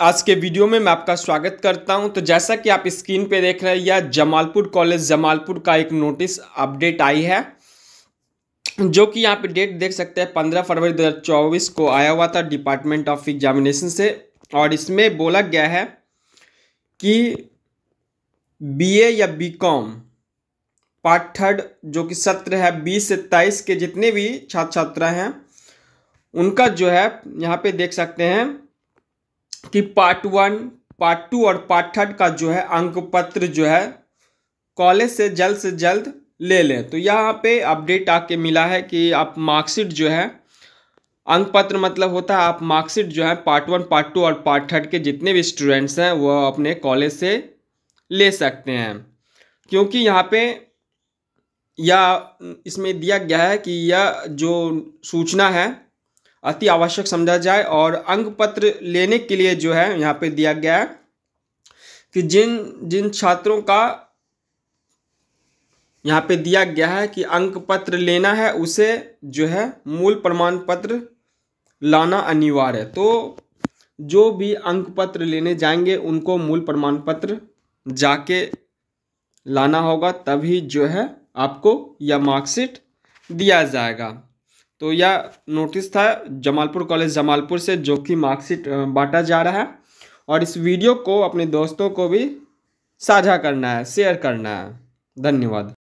आज के वीडियो में मैं आपका स्वागत करता हूँ। तो जैसा कि आप स्क्रीन पे देख रहे हैं, यह जमालपुर कॉलेज, जमालपुर का एक नोटिस अपडेट आई है, जो कि यहाँ पे डेट देख सकते हैं, पंद्रह फरवरी 2024 को आया हुआ था डिपार्टमेंट ऑफ़ एग्जामिनेशन से। और इसमें बोला गया है कि बीए या बीकॉम पार्ट थर्ड जो कि सत्र है, बीस से तेईस के जितने भी छात्र छात्रा हैं, उनका जो है, यहाँ पे देख सकते हैं कि पार्ट वन पार्ट टू और पार्ट थर्ड का जो है अंक पत्र जो है कॉलेज से जल्द से जल्द ले लें। तो यहाँ पे अपडेट आके मिला है कि आप मार्कशीट जो है अंक पत्र मतलब होता है आप मार्कशीट जो है पार्ट वन पार्ट टू और पार्ट थर्ड के जितने भी स्टूडेंट्स हैं, वो अपने कॉलेज से ले सकते हैं। क्योंकि यहाँ पे या इसमें दिया गया है कि यह जो सूचना है अति आवश्यक समझा जाए और अंक पत्र लेने के लिए जो है यहाँ पे दिया गया है कि जिन जिन छात्रों का यहाँ पे दिया गया है कि अंक पत्र लेना है, उसे जो है मूल प्रमाण पत्र लाना अनिवार्य है। तो जो भी अंक पत्र लेने जाएँगे, उनको मूल प्रमाण पत्र जाके लाना होगा, तभी जो है आपको यह मार्कशीट दिया जाएगा। तो यह नोटिस था जमालपुर कॉलेज जमालपुर से जो कि मार्कशीट बांटा जा रहा है। और इस वीडियो को अपने दोस्तों को भी साझा करना है, शेयर करना है। धन्यवाद।